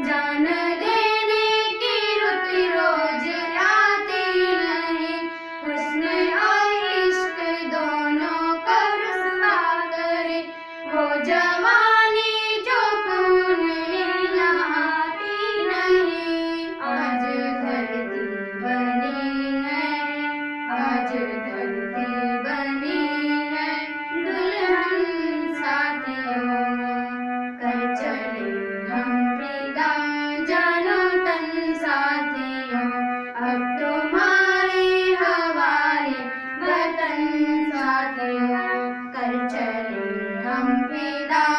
জানালে Ravina.